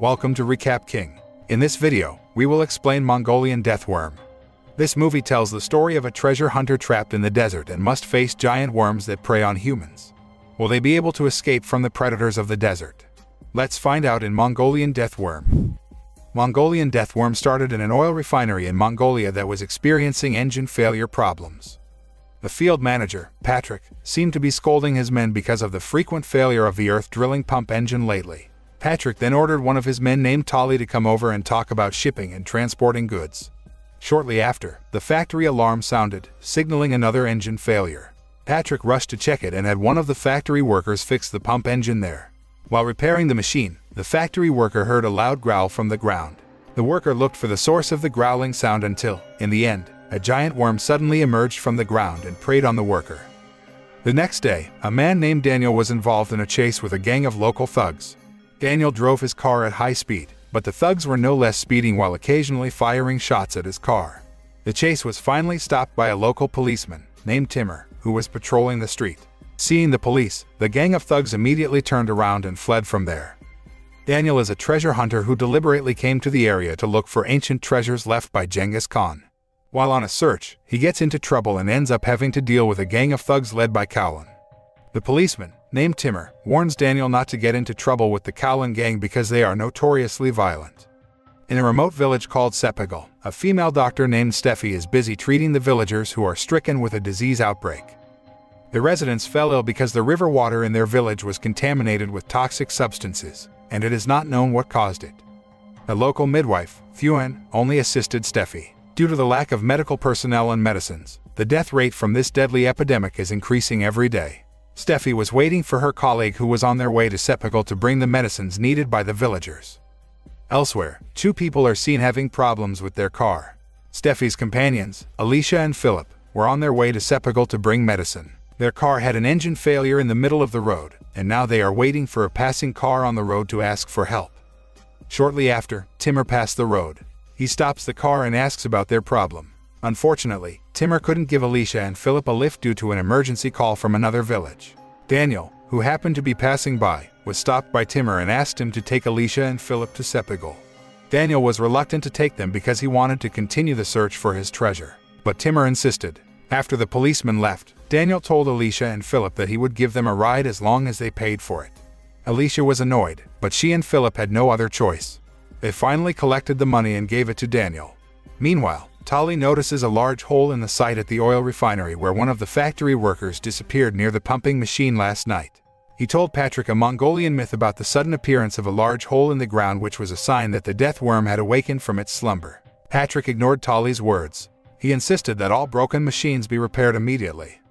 welcome to Recap King. In this video, we will explain Mongolian Deathworm. This movie tells the story of a treasure hunter trapped in the desert and must face giant worms that prey on humans. Will they be able to escape from the predators of the desert? Let's find out in Mongolian Deathworm. Mongolian Deathworm started in an oil refinery in Mongolia that was experiencing engine failure problems. The field manager, Patrick, seemed to be scolding his men because of the frequent failure of the earth drilling pump engine lately. Patrick then ordered one of his men named Tolly to come over and talk about shipping and transporting goods. Shortly after, the factory alarm sounded, signaling another engine failure. Patrick rushed to check it and had one of the factory workers fix the pump engine there. While repairing the machine, the factory worker heard a loud growl from the ground. The worker looked for the source of the growling sound until, in the end, a giant worm suddenly emerged from the ground and preyed on the worker. The next day, a man named Daniel was involved in a chase with a gang of local thugs. Daniel drove his car at high speed, but the thugs were no less speeding while occasionally firing shots at his car. The chase was finally stopped by a local policeman, named Timur, who was patrolling the street. Seeing the police, the gang of thugs immediately turned around and fled from there. Daniel is a treasure hunter who deliberately came to the area to look for ancient treasures left by Genghis Khan. While on a search, he gets into trouble and ends up having to deal with a gang of thugs led by Kowlin. The policeman, named Timur, warns Daniel not to get into trouble with the Kowlin gang because they are notoriously violent. In a remote village called Sepigul, a female doctor named Steffi is busy treating the villagers who are stricken with a disease outbreak. The residents fell ill because the river water in their village was contaminated with toxic substances, and it is not known what caused it. A local midwife, Thuan, only assisted Steffi. Due to the lack of medical personnel and medicines, the death rate from this deadly epidemic is increasing every day. Steffi was waiting for her colleague who was on their way to Sepigul to bring the medicines needed by the villagers. Elsewhere, two people are seen having problems with their car. Steffi's companions, Alicia and Philip, were on their way to Sepigul to bring medicine. Their car had an engine failure in the middle of the road, and now they are waiting for a passing car on the road to ask for help. Shortly after, Timur passed the road, he stops the car and asks about their problem. Unfortunately, Timur couldn't give Alicia and Philip a lift due to an emergency call from another village. Daniel, who happened to be passing by, was stopped by Timur and asked him to take Alicia and Philip to Sepigul. Daniel was reluctant to take them because he wanted to continue the search for his treasure. But Timur insisted. After the policeman left, Daniel told Alicia and Philip that he would give them a ride as long as they paid for it. Alicia was annoyed, but she and Philip had no other choice. They finally collected the money and gave it to Daniel. Meanwhile, Tolly notices a large hole in the site at the oil refinery where one of the factory workers disappeared near the pumping machine last night. He told Patrick a Mongolian myth about the sudden appearance of a large hole in the ground which was a sign that the death worm had awakened from its slumber. Patrick ignored Tolly's words. He insisted that all broken machines be repaired immediately.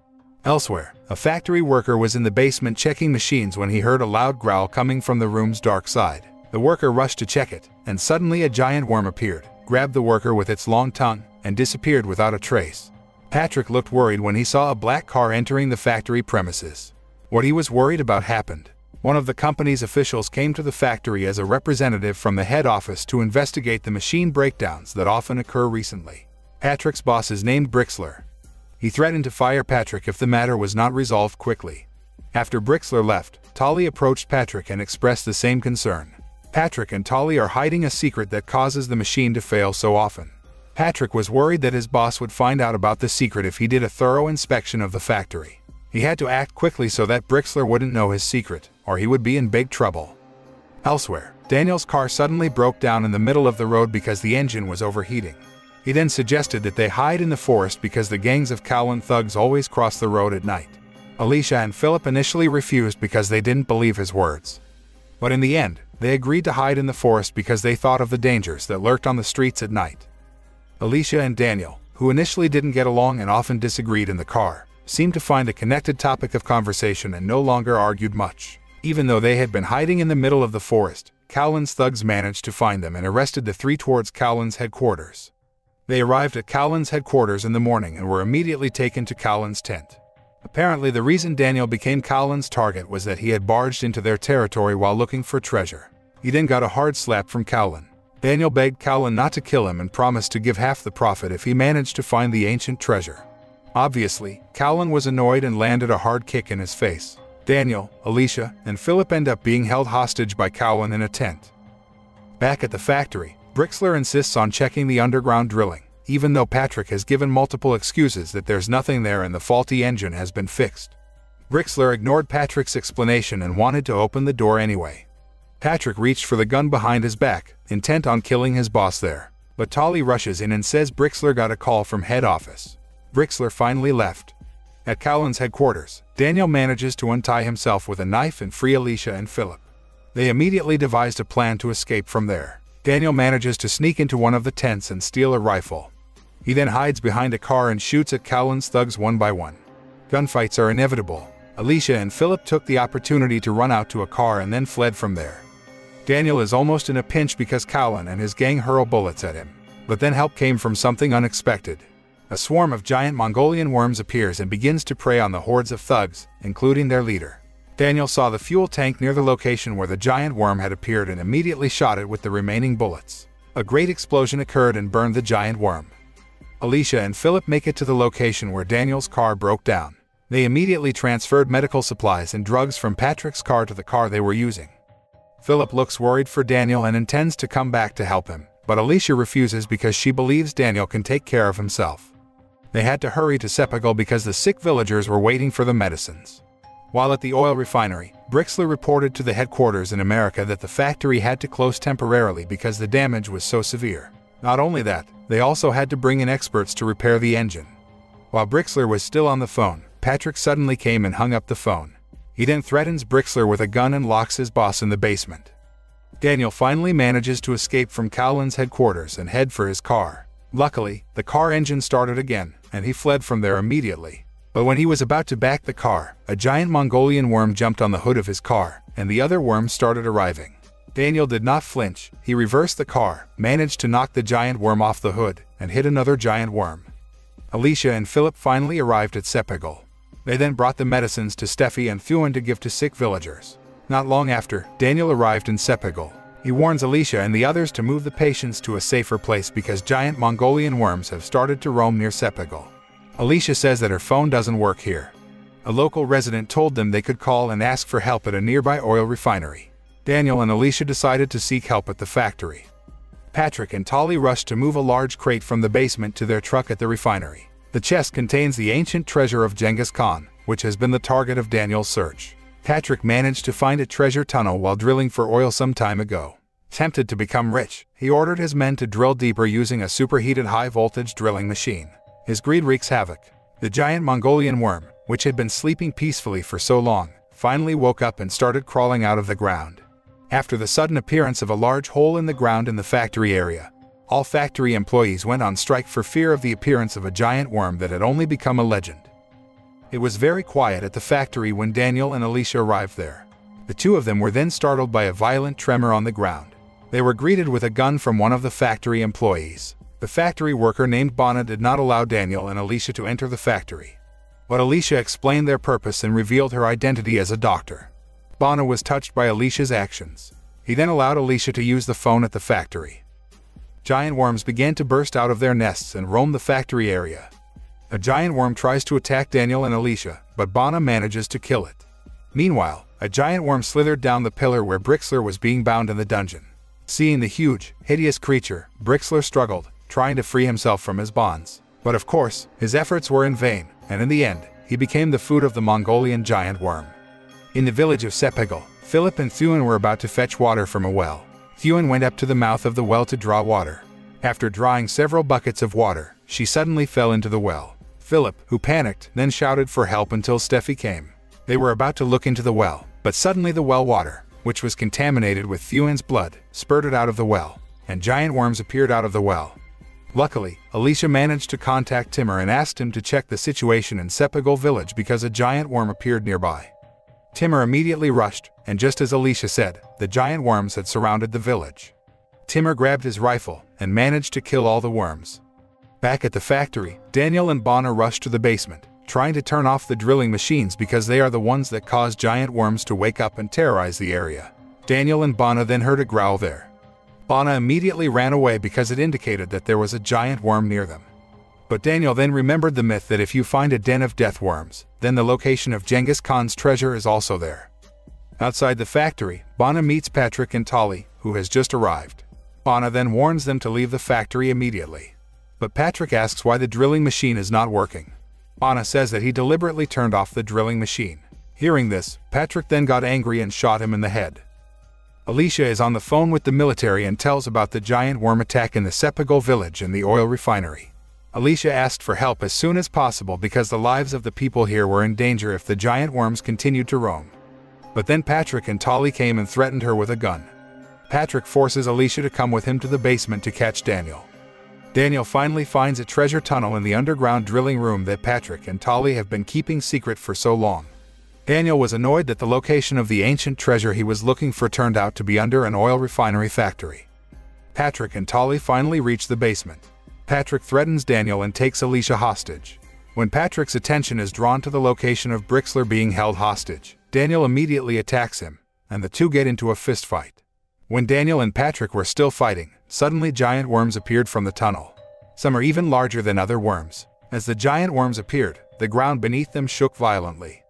Elsewhere, a factory worker was in the basement checking machines when he heard a loud growl coming from the room's dark side. The worker rushed to check it, and suddenly a giant worm appeared, grabbed the worker with its long tongue, and disappeared without a trace. Patrick looked worried when he saw a black car entering the factory premises. What he was worried about happened. One of the company's officials came to the factory as a representative from the head office to investigate the machine breakdowns that often occur recently. Patrick's boss is named Brixler. He threatened to fire Patrick if the matter was not resolved quickly. After Brixler left, Tolly approached Patrick and expressed the same concern. Patrick and Tolly are hiding a secret that causes the machine to fail so often. Patrick was worried that his boss would find out about the secret if he did a thorough inspection of the factory. He had to act quickly so that Brixler wouldn't know his secret, or he would be in big trouble. Elsewhere, Daniel's car suddenly broke down in the middle of the road because the engine was overheating. He then suggested that they hide in the forest because the gangs of Kowlin thugs always cross the road at night. Alicia and Philip initially refused because they didn't believe his words. But in the end, they agreed to hide in the forest because they thought of the dangers that lurked on the streets at night. Alicia and Daniel, who initially didn't get along and often disagreed in the car, seemed to find a connected topic of conversation and no longer argued much. Even though they had been hiding in the middle of the forest, Kowlin's thugs managed to find them and arrested the three towards Kowlin's headquarters. They arrived at Kowlin's headquarters in the morning and were immediately taken to Kowlin's tent. Apparently, the reason Daniel became Kowlin's target was that he had barged into their territory while looking for treasure. He then got a hard slap from Kowlin. Daniel begged Kowlin not to kill him and promised to give half the profit if he managed to find the ancient treasure. Obviously, Kowlin was annoyed and landed a hard kick in his face. Daniel, Alicia, and Philip end up being held hostage by Kowlin in a tent. Back at the factory, Brixler insists on checking the underground drilling, even though Patrick has given multiple excuses that there's nothing there and the faulty engine has been fixed. Brixler ignored Patrick's explanation and wanted to open the door anyway. Patrick reached for the gun behind his back, intent on killing his boss there. But Tolly rushes in and says Brixler got a call from head office. Brixler finally left. At Kowlin's headquarters, Daniel manages to untie himself with a knife and free Alicia and Philip. They immediately devised a plan to escape from there. Daniel manages to sneak into one of the tents and steal a rifle. He then hides behind a car and shoots at Cowan's thugs one by one. Gunfights are inevitable. Alicia and Philip took the opportunity to run out to a car and then fled from there. Daniel is almost in a pinch because Cowan and his gang hurl bullets at him. But then help came from something unexpected. A swarm of giant Mongolian worms appears and begins to prey on the hordes of thugs, including their leader. Daniel saw the fuel tank near the location where the giant worm had appeared and immediately shot it with the remaining bullets. A great explosion occurred and burned the giant worm. Alicia and Philip make it to the location where Daniel's car broke down. They immediately transferred medical supplies and drugs from Patrick's car to the car they were using. Philip looks worried for Daniel and intends to come back to help him, but Alicia refuses because she believes Daniel can take care of himself. They had to hurry to Sepegel because the sick villagers were waiting for the medicines. While at the oil refinery, Brixler reported to the headquarters in America that the factory had to close temporarily because the damage was so severe. Not only that, they also had to bring in experts to repair the engine. While Brixler was still on the phone, Patrick suddenly came and hung up the phone. He then threatens Brixler with a gun and locks his boss in the basement. Daniel finally manages to escape from Kowlin's headquarters and head for his car. Luckily, the car engine started again, and he fled from there immediately. But when he was about to back the car, a giant Mongolian worm jumped on the hood of his car, and the other worms started arriving. Daniel did not flinch. He reversed the car, managed to knock the giant worm off the hood, and hit another giant worm. Alicia and Philip finally arrived at Sepegel. They then brought the medicines to Steffi and Thuen to give to sick villagers. Not long after, Daniel arrived in Sepegel. He warns Alicia and the others to move the patients to a safer place because giant Mongolian worms have started to roam near Sepegel. Alicia says that her phone doesn't work here. A local resident told them they could call and ask for help at a nearby oil refinery. Daniel and Alicia decided to seek help at the factory. Patrick and Tolly rushed to move a large crate from the basement to their truck at the refinery. The chest contains the ancient treasure of Genghis Khan, which has been the target of Daniel's search. Patrick managed to find a treasure tunnel while drilling for oil some time ago. Tempted to become rich, he ordered his men to drill deeper using a superheated high-voltage drilling machine. His greed wreaks havoc. The giant Mongolian worm, which had been sleeping peacefully for so long, finally woke up and started crawling out of the ground. After the sudden appearance of a large hole in the ground in the factory area, all factory employees went on strike for fear of the appearance of a giant worm that had only become a legend. It was very quiet at the factory when Daniel and Alicia arrived there. The two of them were then startled by a violent tremor on the ground. They were greeted with a gun from one of the factory employees. The factory worker named Bana did not allow Daniel and Alicia to enter the factory. But Alicia explained their purpose and revealed her identity as a doctor. Bana was touched by Alicia's actions. He then allowed Alicia to use the phone at the factory. Giant worms began to burst out of their nests and roam the factory area. A giant worm tries to attack Daniel and Alicia, but Bana manages to kill it. Meanwhile, a giant worm slithered down the pillar where Brixler was being bound in the dungeon. Seeing the huge, hideous creature, Brixler struggled, trying to free himself from his bonds. But of course, his efforts were in vain, and in the end, he became the food of the Mongolian giant worm. In the village of Sepegel, Philip and Thuen were about to fetch water from a well. Thuen went up to the mouth of the well to draw water. After drawing several buckets of water, she suddenly fell into the well. Philip, who panicked, then shouted for help until Steffi came. They were about to look into the well, but suddenly the well water, which was contaminated with Thuen's blood, spurted out of the well, and giant worms appeared out of the well. Luckily, Alicia managed to contact Timur and asked him to check the situation in Sepegel village because a giant worm appeared nearby. Timur immediately rushed, and just as Alicia said, the giant worms had surrounded the village. Timur grabbed his rifle and managed to kill all the worms. Back at the factory, Daniel and Bana rushed to the basement, trying to turn off the drilling machines because they are the ones that cause giant worms to wake up and terrorize the area. Daniel and Bana then heard a growl there, Bana immediately ran away because it indicated that there was a giant worm near them. But Daniel then remembered the myth that if you find a den of death worms, then the location of Genghis Khan's treasure is also there. Outside the factory, Bana meets Patrick and Tolly, who has just arrived. Anna then warns them to leave the factory immediately. But Patrick asks why the drilling machine is not working. Anna says that he deliberately turned off the drilling machine. Hearing this, Patrick then got angry and shot him in the head. Alicia is on the phone with the military and tells about the giant worm attack in the Sepegol village and the oil refinery. Alicia asked for help as soon as possible because the lives of the people here were in danger if the giant worms continued to roam. But then Patrick and Tolly came and threatened her with a gun. Patrick forces Alicia to come with him to the basement to catch Daniel. Daniel finally finds a treasure tunnel in the underground drilling room that Patrick and Tolly have been keeping secret for so long. Daniel was annoyed that the location of the ancient treasure he was looking for turned out to be under an oil refinery factory. Patrick and Tolly finally reach the basement. Patrick threatens Daniel and takes Alicia hostage. When Patrick's attention is drawn to the location of Brixler being held hostage, Daniel immediately attacks him, and the two get into a fistfight. When Daniel and Patrick were still fighting, suddenly giant worms appeared from the tunnel. Some are even larger than other worms. As the giant worms appeared, the ground beneath them shook violently.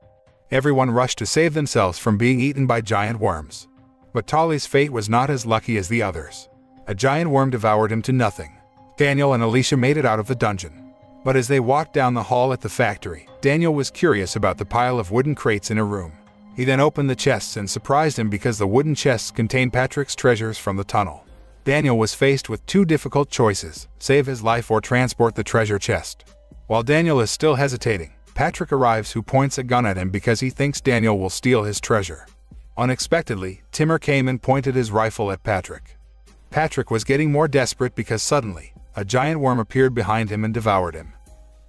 Everyone rushed to save themselves from being eaten by giant worms. But Tolly's fate was not as lucky as the others. A giant worm devoured him to nothing. Daniel and Alicia made it out of the dungeon. But as they walked down the hall at the factory, Daniel was curious about the pile of wooden crates in a room. He then opened the chests and surprised him because the wooden chests contained Patrick's treasures from the tunnel. Daniel was faced with two difficult choices save his life or transport the treasure chest. While Daniel is still hesitating, Patrick arrives who points a gun at him because he thinks Daniel will steal his treasure. Unexpectedly, Timur came and pointed his rifle at Patrick. Patrick was getting more desperate because suddenly, a giant worm appeared behind him and devoured him.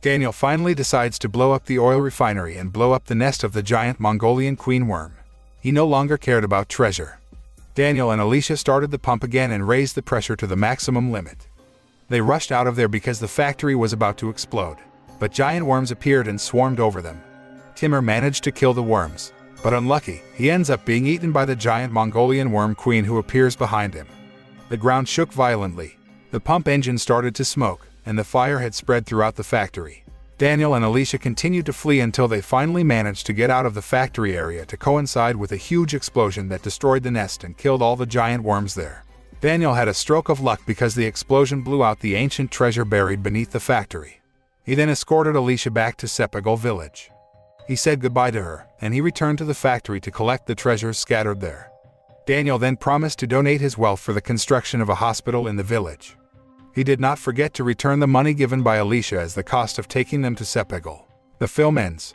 Daniel finally decides to blow up the oil refinery and blow up the nest of the giant Mongolian queen worm. He no longer cared about treasure. Daniel and Alicia started the pump again and raised the pressure to the maximum limit. They rushed out of there because the factory was about to explode but giant worms appeared and swarmed over them. Timur managed to kill the worms, but unlucky, he ends up being eaten by the giant Mongolian worm queen who appears behind him. The ground shook violently. The pump engine started to smoke, and the fire had spread throughout the factory. Daniel and Alicia continued to flee until they finally managed to get out of the factory area to coincide with a huge explosion that destroyed the nest and killed all the giant worms there. Daniel had a stroke of luck because the explosion blew out the ancient treasure buried beneath the factory. He then escorted Alicia back to Sepegol village. He said goodbye to her, and he returned to the factory to collect the treasures scattered there. Daniel then promised to donate his wealth for the construction of a hospital in the village. He did not forget to return the money given by Alicia as the cost of taking them to Sepegol. The film ends,